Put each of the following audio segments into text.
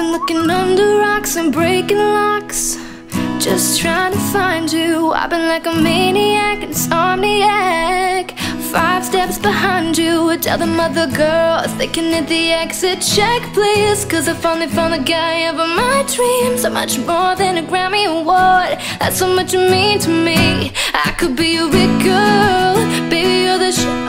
been looking under rocks and breaking locks. Just trying to find you. I've been like a maniac, insomniac. Five steps behind you. Tell them other girls they can hit the exit check please. Cause I finally found the guy of my dreams. So much more than a Grammy award. That's so much you mean to me. I could be a big girl Baby you're the shit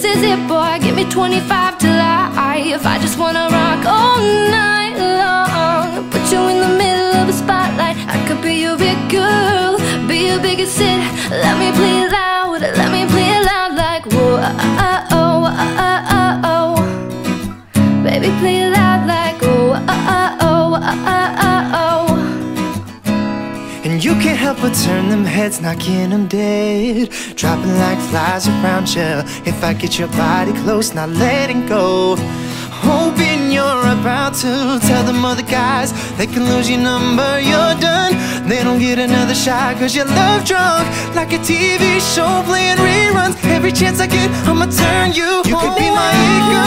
This is it boy. Give me 25 to If I just wanna rock all night long. Put you in the middle of a spotlight. I could be your big girl be your biggest hit. Let me play it loud, let me play it loud like whoa, oh, oh, oh, oh, oh. Baby, play it And you can't help but turn them heads, knocking them dead. Dropping like flies around you If I get your body close, not letting go. Hoping you're about to tell them other guys They can lose your number, you're done. They don't get another shot cause you're love drunk Like a TV show playing reruns. Every chance I get, I'ma turn you You could be my girl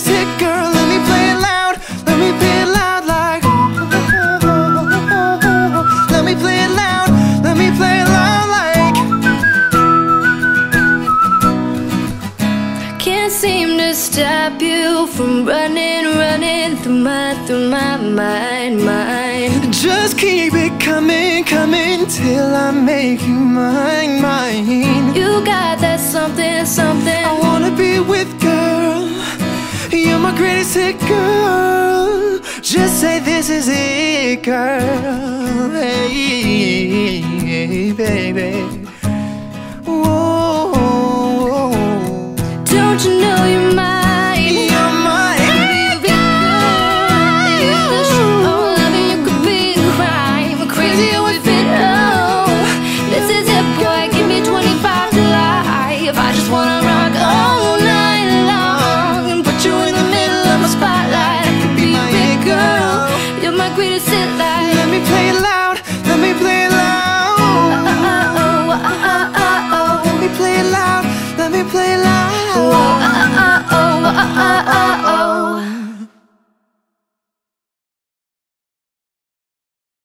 Biggest hit, girl Let me play it loud. Let me play it loud like Let me play it loud. Let me play it loud like. Can't seem to stop you from running, running through my, through my mind, mind. Just keep it coming, coming Till I make you mine, mine. You got that something, something. I wanna be with girl greatest hit girl. Just say this is it girl. Hey, hey baby sit like Let me play it loud, let me play